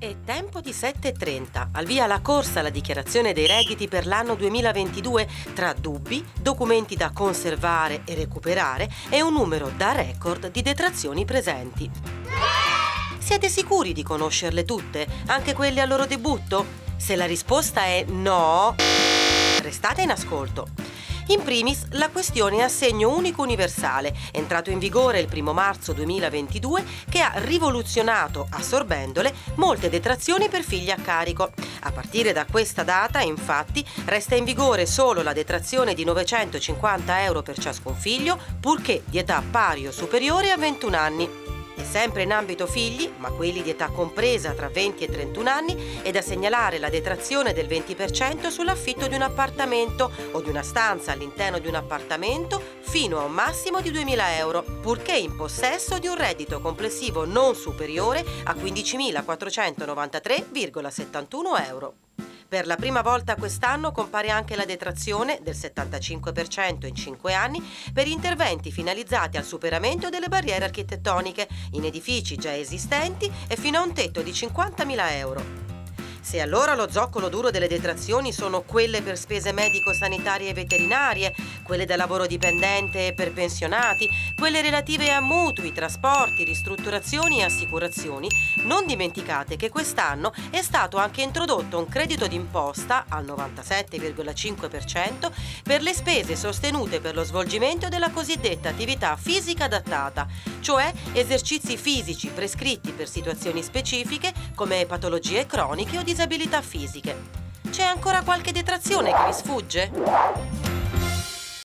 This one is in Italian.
È tempo di 7.30. Al via la corsa alla dichiarazione dei redditi per l'anno 2022 tra dubbi, documenti da conservare e recuperare e un numero da record di detrazioni presenti. Siete sicuri di conoscerle tutte, anche quelle al loro debutto? Se la risposta è no, restate in ascolto. In primis la questione assegno unico universale, entrato in vigore il 1 marzo 2022, che ha rivoluzionato, assorbendole, molte detrazioni per figli a carico. A partire da questa data, infatti, resta in vigore solo la detrazione di 950 euro per ciascun figlio, purché di età pari o superiore a 21 anni. E sempre in ambito figli, ma quelli di età compresa tra 20 e 31 anni, è da segnalare la detrazione del 20% sull'affitto di un appartamento o di una stanza all'interno di un appartamento fino a un massimo di 2.000 euro, purché in possesso di un reddito complessivo non superiore a 15.493,71 euro. Per la prima volta quest'anno compare anche la detrazione del 75% in 5 anni per interventi finalizzati al superamento delle barriere architettoniche in edifici già esistenti e fino a un tetto di 50.000 euro. Se allora lo zoccolo duro delle detrazioni sono quelle per spese medico-sanitarie e veterinarie, quelle da lavoro dipendente e per pensionati, quelle relative a mutui, trasporti, ristrutturazioni e assicurazioni, non dimenticate che quest'anno è stato anche introdotto un credito d'imposta al 97,5% per le spese sostenute per lo svolgimento della cosiddetta attività fisica adattata, cioè esercizi fisici prescritti per situazioni specifiche come patologie croniche o disabilità fisiche. C'è ancora qualche detrazione che vi sfugge?